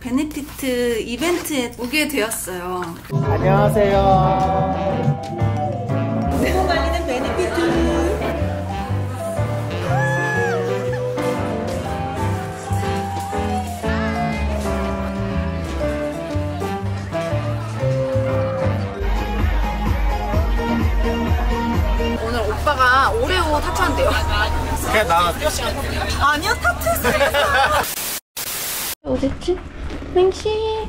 베네피트 이벤트에 오게 되었어요. 안녕하세요. 내고 말리는 베네피트. 오늘 오빠가 오레오 타투한대요. 그냥 나 아니요, 타투했어요. 어딨지? 맹씨.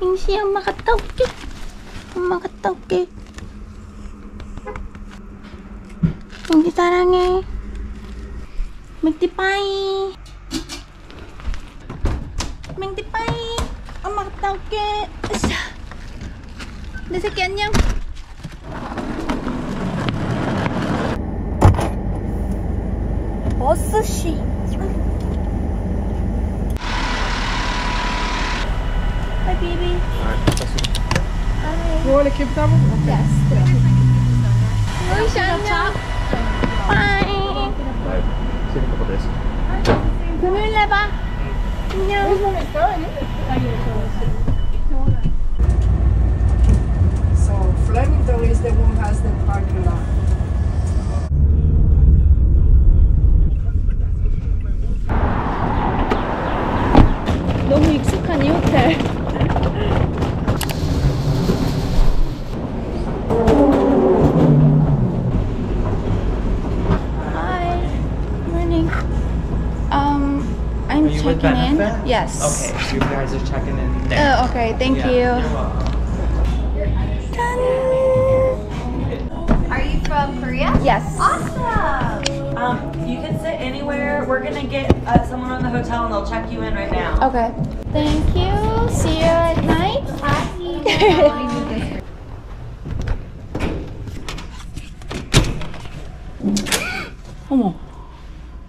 맹씨, 엄마 갔다 올게. 엄마 갔다 올게. 맹씨 사랑해. 맹띠 빠이. 맹띠 빠이. 엄마 갔다 올게. 으쌰. 내 새끼 안녕. 버스 씨. You want to keep that one? Yes. 맹씨 안녕. 빠이. Sino ko this? 금요일에 봐. 안녕. So Flemington is the one who has the parking lot. 너무 익숙한 이 호텔. I'm Are you with checking in. benefit? Yes. Okay, so you guys are checking in there. Oh, okay. Thank Yeah, you. You're welcome. Are you from Korea? Yes. Awesome. Um, you can sit anywhere. We're gonna get uh, someone on the hotel and they'll check you in right now. Okay. Thank you. See you at night. 어머.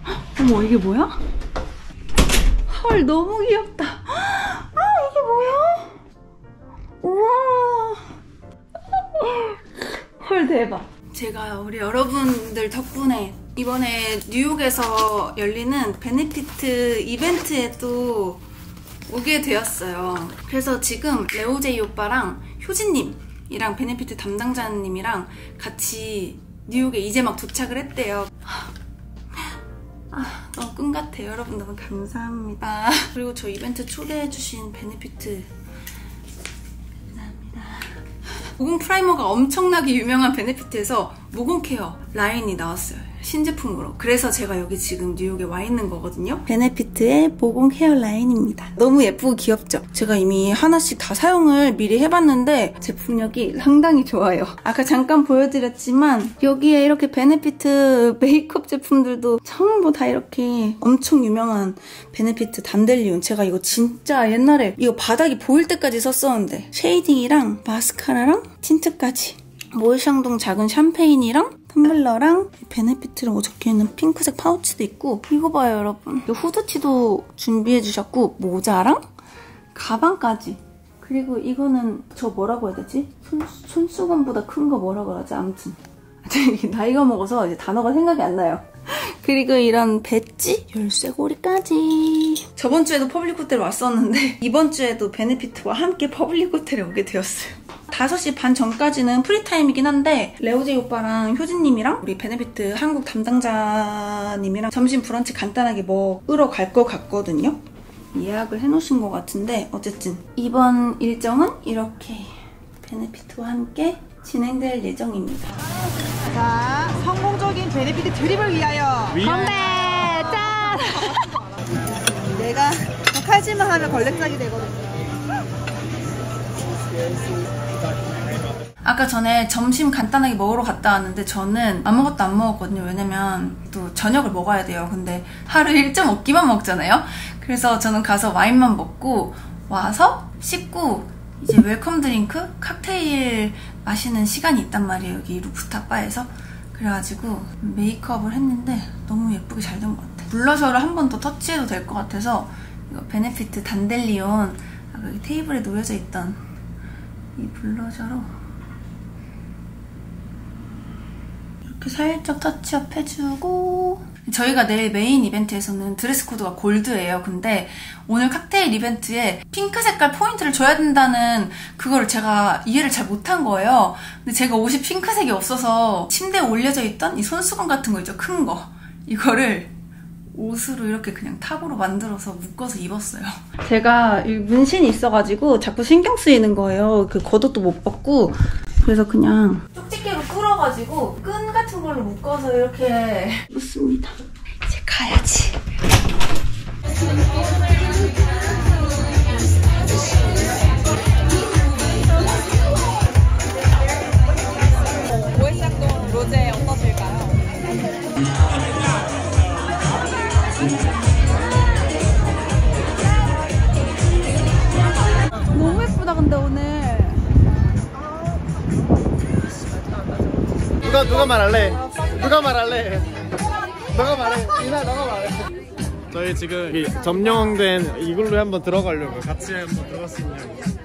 어머, 이게 뭐야? 헐, 너무 귀엽다. 아, 이게 뭐야? 우와. 헐, 대박. 제가 우리 여러분들 덕분에 이번에 뉴욕에서 열리는 베네피트 이벤트에 또 오게 되었어요. 그래서 지금 레오제이 오빠랑 효진님이랑 베네피트 담당자님이랑 같이 뉴욕에 이제 막 도착을 했대요. 아, 너무 꿈 같아요. 여러분 너무 감사합니다. 그리고 저 이벤트 초대해주신 베네피트 감사합니다. 모공 프라이머가 엄청나게 유명한 베네피트에서 모공 care 라인이 나왔어요. 신제품으로. 그래서 제가 여기 지금 뉴욕에 와 있는 거거든요. 베네피트의 모공 care 라인입니다. 너무 예쁘고 귀엽죠? 제가 이미 하나씩 다 사용을 미리 해봤는데 제품력이 상당히 좋아요. 아까 잠깐 보여드렸지만 여기에 이렇게 베네피트 메이크업 제품들도 전부 다 이렇게 엄청 유명한 베네피트 단델리온. 제가 이거 진짜 옛날에 이거 바닥이 보일 때까지 썼었는데 shading이랑 마스카라랑 tint까지 모엣샹동 작은 샴페인이랑 텀블러랑 베네피트라고 적혀있는 핑크색 파우치도 있고 이거 봐요 여러분 이 후드티도 준비해주셨고 모자랑 가방까지 그리고 이거는 저 뭐라고 해야 되지? 손, 손수건보다 큰 거 뭐라고 하지? 아무튼 나이가 먹어서 이제 단어가 생각이 안 나요 그리고 이런 배지, 열쇠고리까지. 저번 주에도 퍼블릭 호텔 왔었는데 이번 주에도 베네피트와 함께 퍼블릭 호텔에 오게 되었어요. 5시 반 전까지는 free time이긴 한데 레오제이 오빠랑 효진님이랑 우리 베네피트 한국 담당자님이랑 점심 브런치 간단하게 먹으러 갈 것 같거든요. 예약을 해놓으신 것 같은데 어쨌든 이번 일정은 이렇게 베네피트와 함께 진행될 예정입니다. 자, 성공적인 베네피트 드립을 위하여 건배! 짠! 내가 칼질만 하면 걸레짝이 되거든요. 아까 전에 점심 간단하게 먹으러 갔다 왔는데 저는 아무것도 안 먹었거든요. 왜냐면 또 저녁을 먹어야 돼요. 근데 하루 1.5끼만 먹잖아요. 그래서 저는 가서 와인만 먹고 와서 씻고 이제 welcome drink 칵테일 마시는 시간이 있단 말이에요. 여기 루프탑 바에서. 그래가지고 메이크업을 했는데 너무 예쁘게 잘 된 것 같아요. blusher를 한 번 더 터치해도 될 것 같아서 이거 베네피트 단델리온 여기 테이블에 놓여져 있던 이 blusher로 이렇게 살짝 touch up 해주고 저희가 내일 메인 이벤트에서는 dress code가 gold예요. 근데 오늘 칵테일 이벤트에 핑크 색깔 포인트를 줘야 된다는 그걸 제가 이해를 잘 못한 거예요. 근데 제가 옷이 핑크색이 없어서 침대에 올려져 있던 이 손수건 같은 거 있죠? 큰 거. 이거를 옷으로 이렇게 그냥 탑으로 만들어서 묶어서 입었어요. 제가 이 문신이 있어가지고 자꾸 신경 쓰이는 거예요. 그 겉옷도 못 벗고. 그래서 그냥 끌어가지고 끈 같은 걸로 묶어서 이렇게 입습니다. 이제 가야지. 너무 누가 누가 말할래? 누가 말할래? 너가 말해. 이나 너가 말해. 저희 지금 이 점령된 이글루에 한번 들어가려고 같이 한번 있냐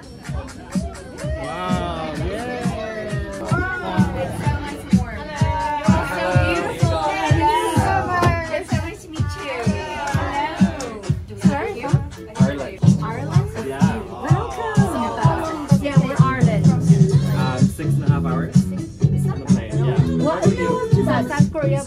Korea,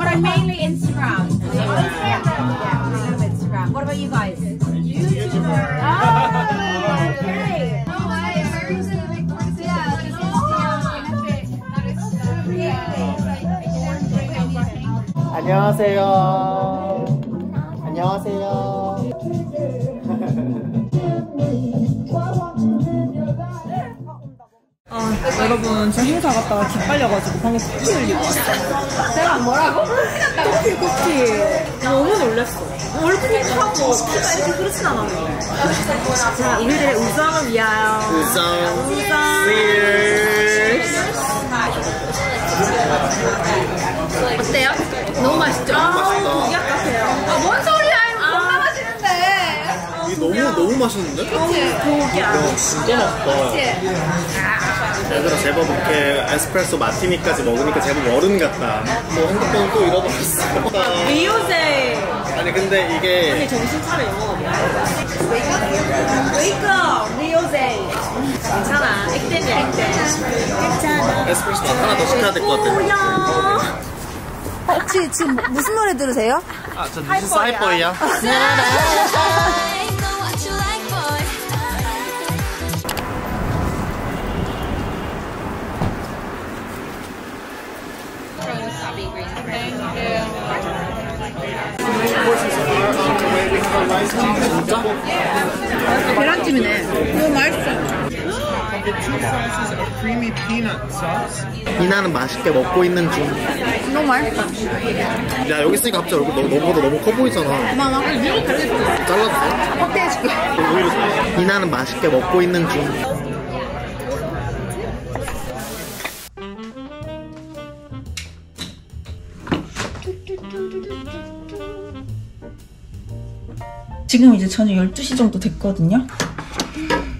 but I'm mainly Instagram. Yeah, I love Instagram. What about you guys? YouTuber. Oh, okay. 안녕하세요. 안녕하세요. 여러분 저 행사 갔다가 기빨려가지고 방금 코피 흘리고 왔어요 내가 뭐라고? 코피 코피 너무 놀랬어 코피하고 피가 이렇게 흐르진 않았는데 자 우리들의 우정을 위하여 우정. 우정 어때요? 너무 맛있죠? 맛있다. 고기 같아요 아뭔 소리야 이거 겁나 맛있는데 이게 너무 너무 맛있는데? 야, 진짜 맛있다. 얘들아 제법 이렇게 에스프레소 마티니까지 먹으니까 제법 어른 같다. 뭐 핸드폰 또 잃어버렸어. 레오제이 아니 근데 이게 정신 차려 영어가 뭐야? Wake up 레오제이 괜찮아 액땜이야 액땜 괜찮아 에스프레소 하나 더 시켜야 될 것 같아. 오야 혹시 지금 무슨 노래 들으세요? 아, 저 뉴진스의 Hype Boy요. 계란찜이네. 너무 맛있어. 이나는 맛있게 먹고 있는 중. 너무 맛있어. 야 여기 있으니까 갑자기 얼굴 너, 너보다 너무 커 보이잖아. 고마워. 잘라도 돼? 확대해 줄게. 오히려 좋아. 이나는 맛있게 먹고 있는 중. 지금 이제 저녁 12시 정도 됐거든요.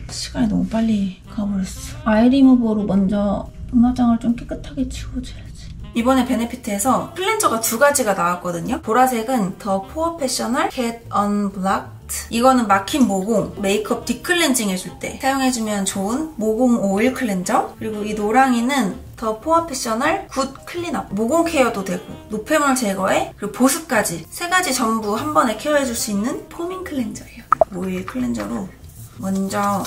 시간이 너무 빨리 가버렸어. 아이 리무버로 먼저 눈화장을 좀 깨끗하게 지워줘야지. 이번에 베네피트에서 cleanser가 두 가지가 나왔거든요. 보라색은 The POREfessional Get Unblocked 이거는 막힌 모공 메이크업 deep cleansing 해줄 때 사용해주면 좋은 모공 오일 클렌저 그리고 이 노랑이는 The POREfessional Good Cleanup 모공 care도 되고 노폐물 제거에 그리고 보습까지 세 가지 전부 한 번에 care해줄 수 있는 foaming cleanser예요. 오일 cleanser로 먼저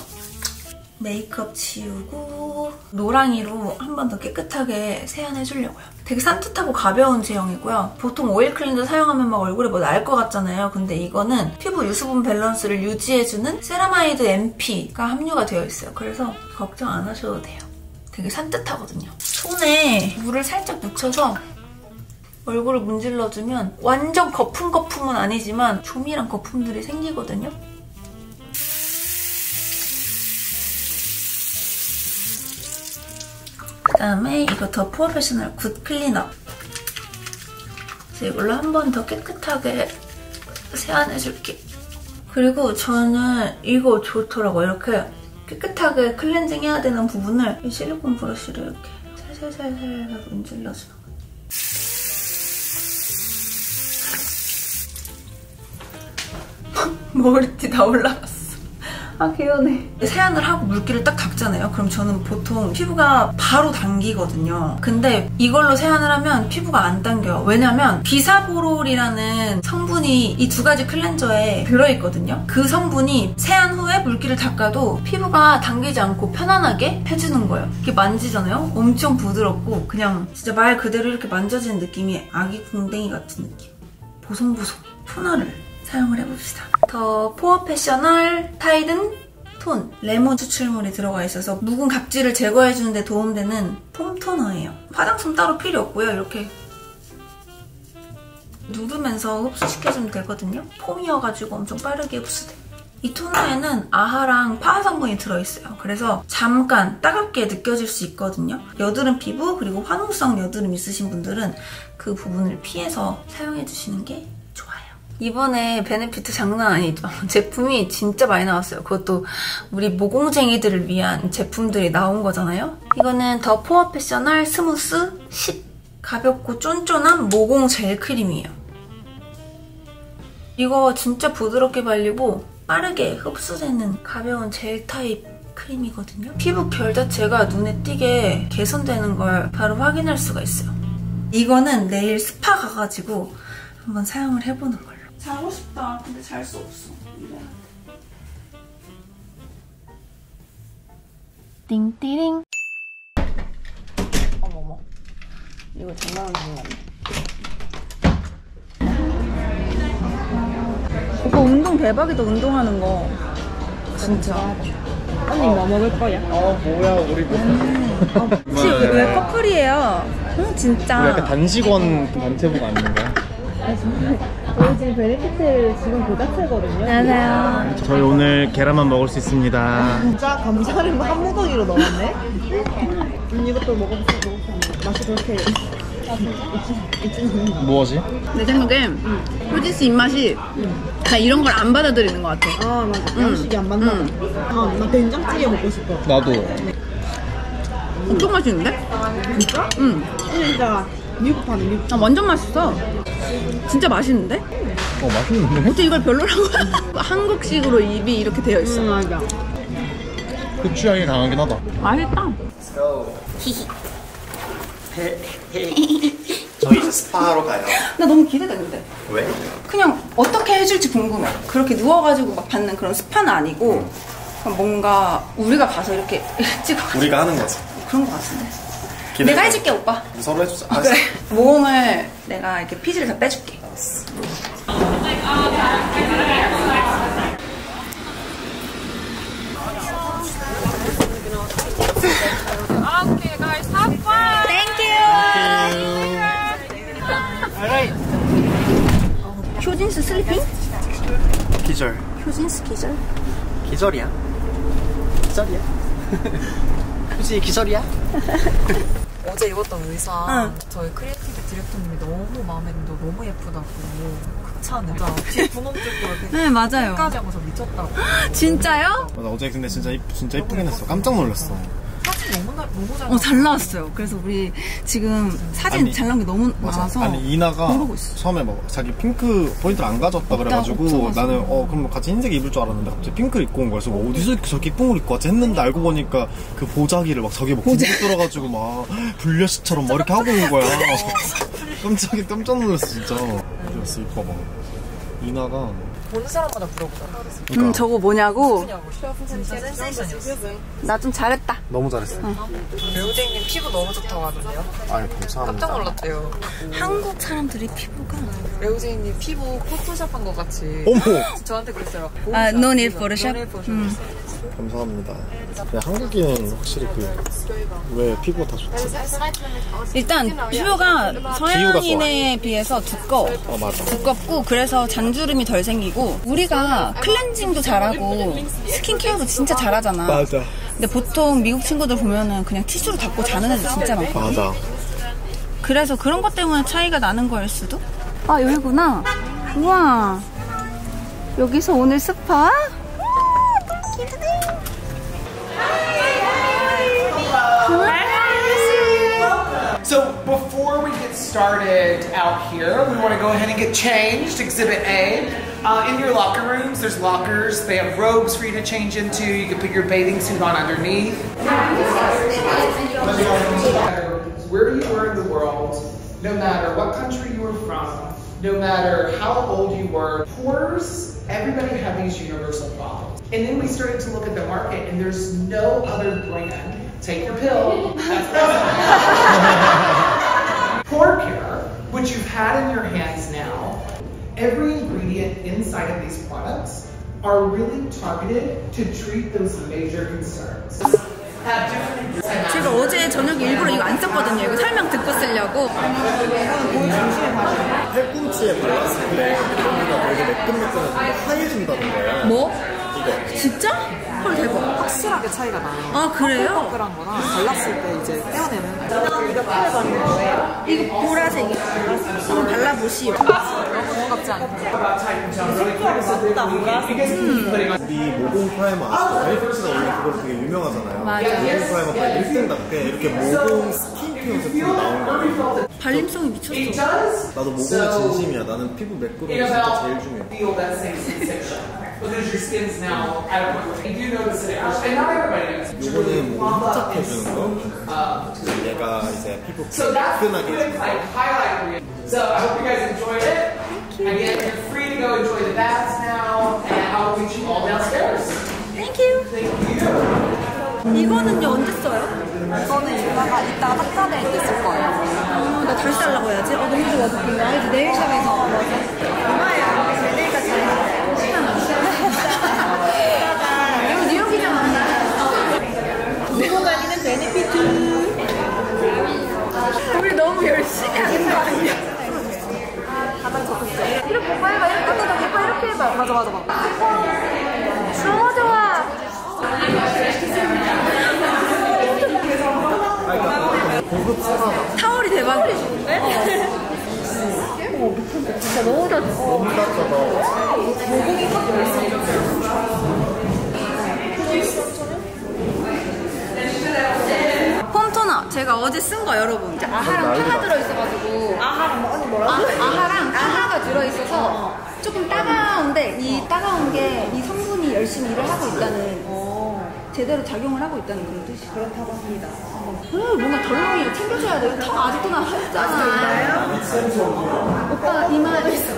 메이크업 지우고 노랑이로 한 번 더 깨끗하게 세안해주려고요. 되게 산뜻하고 가벼운 제형이고요. 보통 오일 클렌저 사용하면 막 얼굴에 뭐 날 것 같잖아요. 근데 이거는 피부 유수분 밸런스를 유지해주는 세라마이드 NP가 함유가 되어 있어요. 그래서 걱정 안 하셔도 돼요. 되게 산뜻하거든요. 손에 물을 살짝 묻혀서 얼굴을 문질러주면 완전 거품 거품은 아니지만 조밀한 거품들이 생기거든요. 그다음에 이거 The POREfessional Good Cleanup. 그래서 이걸로 한 번 더 깨끗하게 세안해줄게. 그리고 저는 이거 좋더라고요. 이렇게 깨끗하게 클렌징 해야 되는 부분을 이 실리콘 브러쉬로 이렇게 살살살살 문질러주는 거예요. 머리띠 다 올라갔어. 아 개연해. 세안을 하고 물기를 딱 닦잖아요. 그럼 저는 보통 피부가 바로 당기거든요. 근데 이걸로 세안을 하면 피부가 안 당겨요. 왜냐면 비사보롤이라는 성분이 이 두 가지 클렌저에 들어있거든요. 그 성분이 세안 후에 물기를 닦아도 피부가 당기지 않고 편안하게 해주는 거예요. 이렇게 만지잖아요. 엄청 부드럽고 그냥 진짜 말 그대로 이렇게 만져지는 느낌이 아기 궁뎅이 같은 느낌. 보송보송 토너를 사용을 해봅시다. The POREfessional Tight'n Toned 레몬 추출물이 들어가 있어서 묵은 각질을 제거해주는 데 도움되는 foam 토너예요. 화장품 따로 필요 없고요. 이렇게 누르면서 흡수시켜주면 되거든요. foam이어가지고 엄청 빠르게 흡수돼. 이 토너에는 AHA랑 PHA 성분이 들어있어요. 그래서 잠깐 따갑게 느껴질 수 있거든요. 여드름 피부 그리고 화농성 여드름 있으신 분들은 그 부분을 피해서 사용해주시는 게. 이번에 베네피트 장난 아니죠. 제품이 진짜 많이 나왔어요. 그것도 우리 모공쟁이들을 위한 제품들이 나온 거잖아요. 이거는 The POREfessional Smooth Sip 가볍고 쫀쫀한 모공 젤 크림이에요. 이거 진짜 부드럽게 발리고 빠르게 흡수되는 가벼운 젤 타입 크림이거든요. 피부 결 자체가 눈에 띄게 개선되는 걸 바로 확인할 수가 있어요. 이거는 내일 스파 가가지고 한번 사용을 해보는 걸로. 자고 싶다. 근데 잘 수 없어. 띵띠링. 어머머. 이거 장난하는 거 같네. 오빠 운동 대박이다, 운동하는 거. 진짜. 언니 뭐 먹을 거야? 어 뭐야 우리 그 혹시 왜 커플이에요? 응, 진짜. 우리 약간 단식원 단체복 아닌 거야? 저희 지금 베네피트 지금 그 자체거든요. 안녕하세요. 저희 오늘 계란만 먹을 수 있습니다. 진짜 감자를 한 무더기로 넣었네. 음, 이것도 먹어보세요. 먹어보세요. 맛이 그렇게 무엇이? 내 생각에 효진 씨 입맛이 다 이런 걸 안 받아들이는 것 같아. 아 맞아. 양식이 안 맞나? 아, 나 된장찌개 먹고 싶어. 나도. 엄청 맛있는데? 진짜? 응. 진짜 미국 파는 미국. 아, 완전 맛있어. 진짜 맛있는데? 어 맛있는데? 어떻게 이걸 별로라고? 한국식으로 입이 이렇게 되어 있어. 응 맞아. 그 취향이 강하긴 하다. 맛있다. 저희 이제 스파하러 가요. 나 너무 기대되는데. 왜? 그냥 어떻게 해줄지 궁금해. 그렇게 누워가지고 막 받는 그런 스파는 아니고 그냥 뭔가 우리가 가서 이렇게 찍어 우리가 하는 거지. 그런 것 같은데. 기대- 내가 해줄게 오빠. 서로 해주자. 아, 그래. 모공을 내가 이렇게 피지를 다 빼줄게. 효진's sleeping? 기절. 효진's 기절? 기절이야. 기절이야. 굳이 기절이야? 어제 입었던 의상 응. 저희 creative director님이 너무 마음에 든다고 너무 예쁘다고 극찬을 진짜 뒤에 분홍 뜯고 이렇게 네 맞아요. 끝까지 하고서 미쳤다고 진짜요? 맞아 어제 근데 진짜 이, 진짜 이쁘긴 했어. 깜짝 놀랐어. 너무, 나, 너무 잘 어, 잘 나왔어요. 그래서 우리 지금 사진 아니, 잘 나온 게 너무 맞아. 많아서 아니 이나가 모르고 있어. 처음에 뭐 자기 핑크 포인트를 안 가져왔다 그래가지고 없어가지고. 나는 어 그럼 같이 흰색 입을 줄 알았는데 갑자기 핑크를 입고 온 거야. 그래서 뭐 어디서 이렇게 저렇게 이쁜 걸 입고 왔지 했는데 알고 보니까 그 보자기를 막 저기 막 구멍 뚫어가지고 막 불려시처럼 막 이렇게 하고 온 거야. 깜짝이 깜짝 놀랐어 진짜. 그랬어 이거 봐봐. 이나가 보는 사람마다 물어보더라. 음, 저거 뭐냐고? 진짜 센세이션이었어. 나좀 잘했다. 너무 잘했어. 배우재님 피부 너무 좋다고 하던데요? 아니 감사합니다. 깜짝 놀랐대요. 한국 사람들이 피부가. 배우재님 피부 포토샵한 것 같이. 어머 저한테 그랬어요. 아, need Photoshop. 음. 감사합니다. 네, 한국인은 확실히 그왜 피부가 다 좋지? 일단 피부가 서양인에 비해서 두꺼워. 어 맞아. 두껍고 그래서 잔주름이 덜 생기고 우리가 클렌징도 잘하고 스킨케어도 진짜 잘하잖아. 맞아. 근데 보통 미국 친구들 보면은 그냥 티슈로 닦고 자는 애들 진짜 많고. 맞아. 그래서 그런 것 때문에 차이가 나는 거일 수도? 아 여기구나. 우와. 여기서 오늘 스파? So before we get started out here, we want to go ahead and get changed. Exhibit A. Uh, in your locker rooms, there's lockers. They have robes for you to change into. You can put your bathing suit on underneath. Where you were in the world, no matter what country you were from, no matter how old you were, pores, everybody had these universal problems. And then we started to look at the market, and there's no other brand. Take your pill. Pore Care, which you've had in your hands now, every ingredient inside of these products are really targeted to treat those major concerns. Have different 제가 어제 저녁에 일부러 이거 안 썼거든요. 이거 설명 듣고 쓰려고. 팔꿈치에 발랐을 때 여기가 되게 매끈매끈해서 하얘진다는 거야. 뭐? 진짜? 헐 대박. 확실하게 차이가 나요. 아 그래요? 그런 거랑 발랐을 때 이제 이거 펴바르는 거예요. 이거 보라색이. 한번 발라보시오. 너무 무겁지 않게. 우리 모공 프라이머 아시죠? 에이프리스가 원래 그걸로 되게 유명하잖아요. 맞아. 모공 프라이머가 1등답게 이렇게 모공 스킨 케어 제품이 나온 거예요. 발림성이 미쳤어. 나도 모공이 진심이야. 나는 피부 매끄러움 진짜 제일 중요해. feel that same sensation because your skin's now at a point where you do notice it, and not everybody knows. 요거는 모공 흡착해주는 거. 얘가 이제 피부 So that's the 매끈하게 quick 해주는 like highlight for you. So I hope you guys enjoyed it. Again, you're free to go enjoy the baths now, and I'll meet you all downstairs. Thank you. Thank you. 이거는요 언제 써요? 이거는 이따가 이따가 탁자될 때쓸 거예요. 어, 나 다시 달라고 해야지. 어, 너무 좋아. 느낌. 나 이제 네일샵에서 얼마예요? 제 네일까지 하는데 10만 원. 이거 뉴욕이잖아. 무공간이는 베네피트. 우리 너무 열심히 하는 거 아니야? 가장 적극적. 이렇게 오빠 해봐. 이렇게 오빠 이렇게 해봐. 맞아 맞아 맞아. 너무 좋아. 고급 스파 타월이 대박이야. 네? 진짜 너무 좋아. 너무 따뜻하다. 폼토너 제가 어제 쓴 거 여러분 이제 AHA랑 PHA가 들어있어가지고 AHA랑 뭐 아니 뭐라고? 아, AHA랑 AHA가 들어있어서 조금 따가운데 이 따가운 게 이 성분이 열심히 일을 하고 있다는 제대로 작용을 하고 있다는 그런 뜻이 그렇다고 합니다. 어, 뭔가 덜렁이에요. 챙겨줘야 돼요. 턱 아직도 나 하잖아요. 오빠 이마에 있어.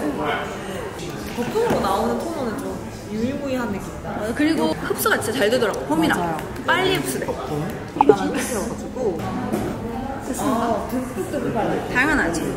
거품으로 나오는 토너는 좀 유일무이한 느낌이다. 어, 그리고 흡수가 진짜 잘 되더라고. 맞아요. 빨리 흡수돼. 나만 흡수여가지고 당연하지.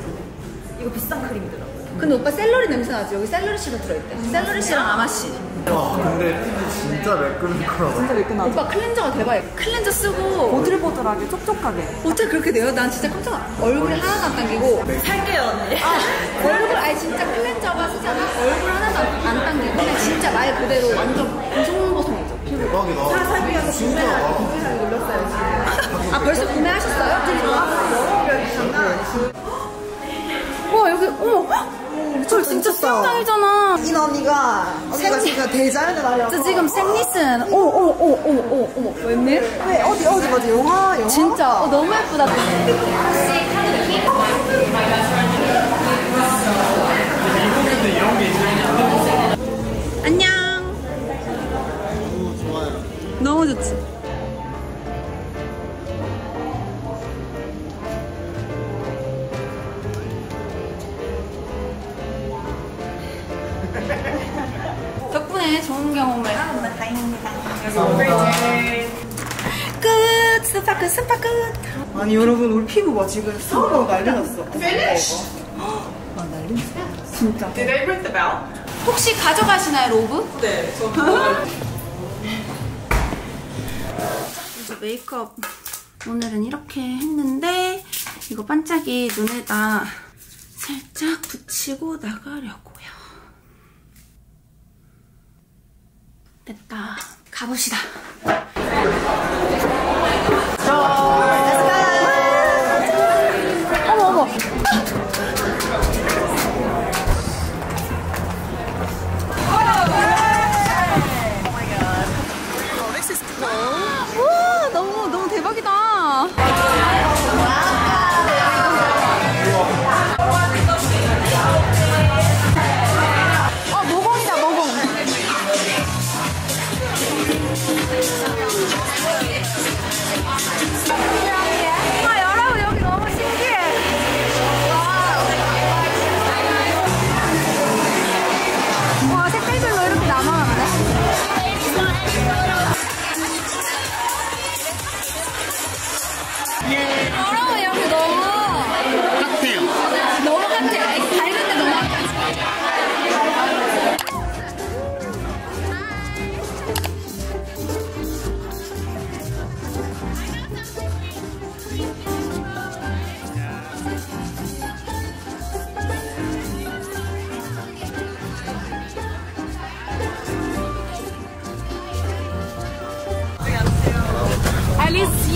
이거 비싼 크림이더라고요. 근데 오빠 샐러리 냄새 나지? 여기 샐러리 씨가 들어있대. 샐러리 씨랑 아마 씨. 와 근데 피부 진짜 매끈매끈하다. 진짜 매끈하죠? 오빠 클렌저가 대박이야. 클렌저 쓰고 보들보들하게 촉촉하게. 어떻게 그렇게 돼요? 난 진짜 깜짝 놀랐어. 얼굴이 하나도 안 당기고 살게요 언니. 아, 얼굴 아니 진짜 클렌저가 쓰잖아. 얼굴 하나도 안- 안 당기고 그냥 진짜 말 그대로 완전 보송보송해져. 피부. 대박이다. 진짜. 아 벌써 구매하셨어요? 와 여기 어머 저 진짜 수영장이잖아. 이 언니가 언니가 지금 대자연에 날려. 저 지금 생리슨 어머 어머 웬일? 왜 어디 어디 어디 영화 영화. 진짜 어, 너무 예쁘다. 안녕. 너무 좋아요. 너무 좋지. 좋은 경험을 하는데 다행입니다. 끝! 스파 끝, 스파 끝! 아니 여러분 우리 피부 봐 지금 수분하고 난리 났어. 아 난리 났어. 진짜. Did I ring the bell? 혹시 가져가시나요, 로브? 네. 저 이제 메이크업 오늘은 이렇게 했는데 이거 반짝이 눈에다 살짝 붙이고 나가려고 됐다. 가봅시다. 어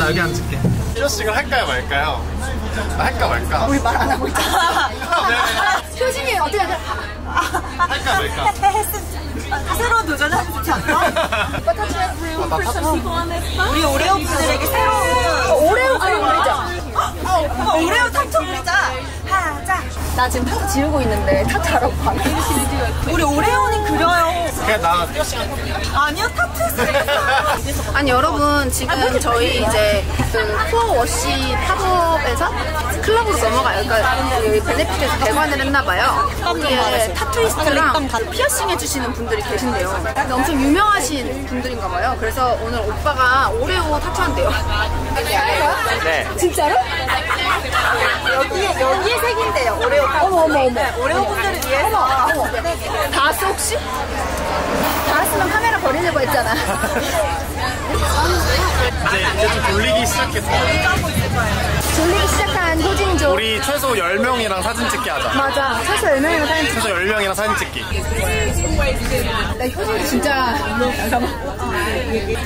나 여기 앉을게. 피어싱을 할까요 말까요? 할까 말까? 우리 말 안 하고 있잖아. 효진이 어떻게 하죠? 할까 말까? 새로운 도전을 하고 싶지 않나? 아? 우리 오레오 분들에게 새로운 오레오 그림 그리자. 어, 오레오 타투 그리자. 나 지금 타투 지우고 있는데 타투하라고 봐. 우리 오레오는 그려요. 그냥 나. 아니요 타투 했어요. 아니 여러분 지금 저희 이제 그 코어 워시 팝업에서 클럽으로 넘어가요. 그러니까 여기 베네핏에서 대관을 했나봐요. 거기에 타투이스트랑 피어싱 해주시는 분들이 계신데요. 근데 엄청 유명하신 분들인가봐요. 그래서 오늘 오빠가 오레오 타투한대요. 네. 진짜로? 여기에 여기에 새긴대요. 오레오 타투. 어머 어머 어머. 오레오 분들을 위해서. 어머. 다 왔어 혹시? 다 왔으면 카메라 버리려고 했잖아. 이제, 이제 좀 돌리기 시작했어. 졸리기 시작한 효진조. 우리 최소 10명이랑 사진 찍기 하자. 맞아. 최소 10명이나 사진 찍 최소 10명이랑 사진 찍기. 나 효진이 진짜. 잠깐만.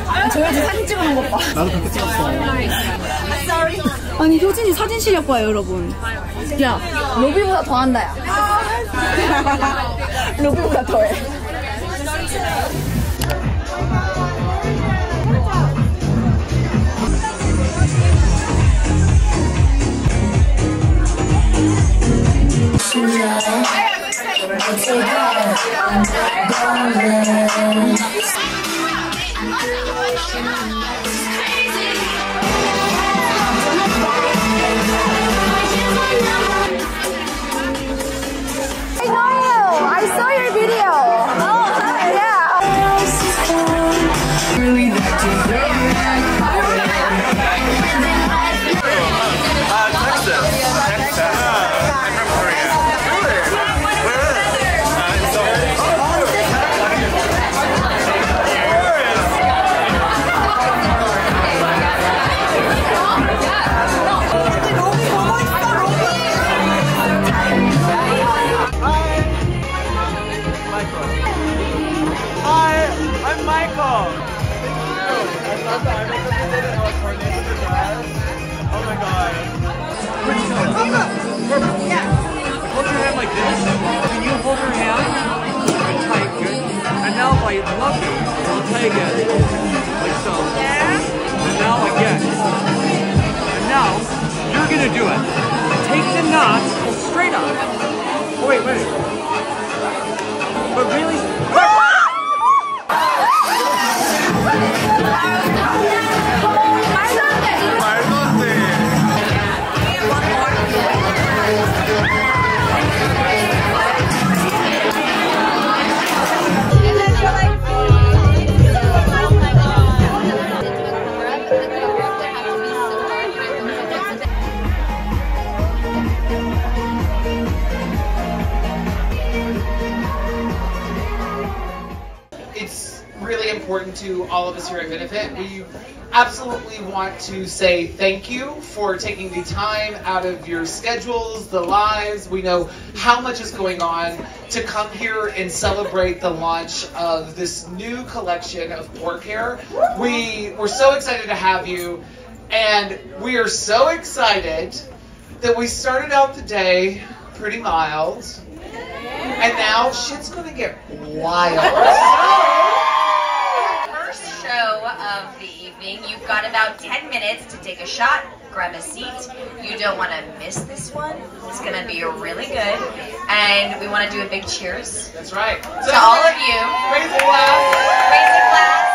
아, 저 여자 사진 찍어놓은 것 봐. 나도 그렇게 찍었어. 아니, 효진이 사진 실력 봐요, 여러분. 야, 로비보다 더 한다, 야. 로비보다 더 해. Sorry. Important to all of us here at Benefit. We absolutely want to say thank you for taking the time out of your schedules, the lives. We know how much is going on to come here and celebrate the launch of this new collection of pore Hair. We we're so excited to have you, and we are so excited that we started out the day pretty mild, and now shit's gonna get wild. Show of the evening. You've got about 10 minutes to take a shot, grab a seat. You don't want to miss this one. It's going to be really good. And we want to do a big cheers. That's right. To all of you. Raise a glass. Raise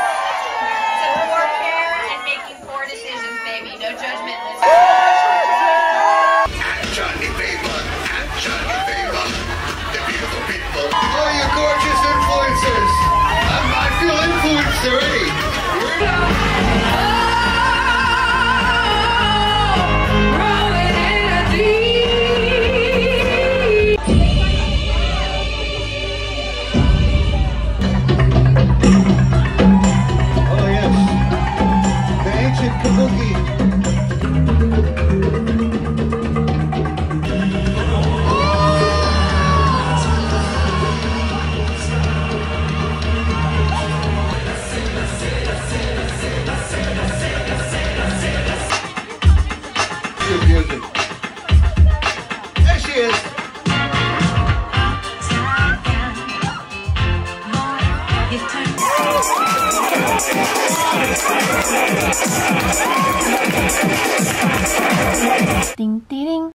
띵띠링.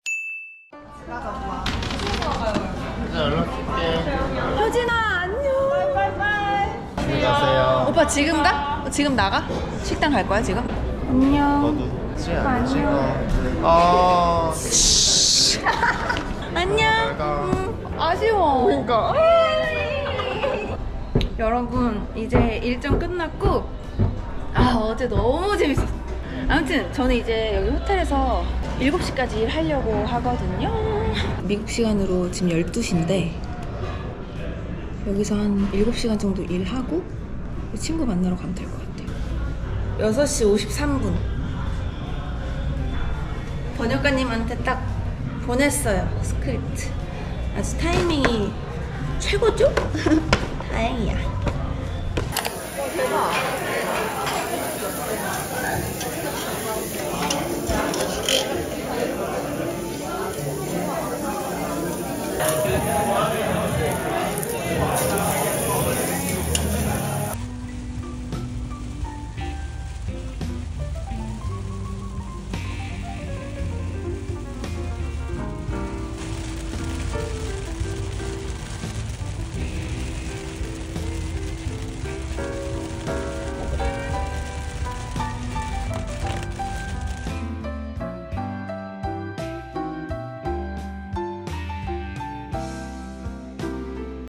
효진아 안녕. 안녕히 가세요. 오빠 지금 가? 지금 나가? 식당 갈 거야 지금? 안녕. 너도 찍어. 찍어. 아. 안녕. 음, 아쉬워. 그러니까. 여러분 이제 일정 끝났고 아 어제 너무 재밌었어. 아무튼 저는 이제 여기 호텔에서 7시까지 일하려고 하거든요. 미국 시간으로 지금 12시인데 여기서 한 7시간 정도 일하고 친구 만나러 가면 될 것 같아요. 6시 53분. 번역가님한테 딱 보냈어요. 스크립트. 아주 타이밍이 최고죠? 다행이야. 대박.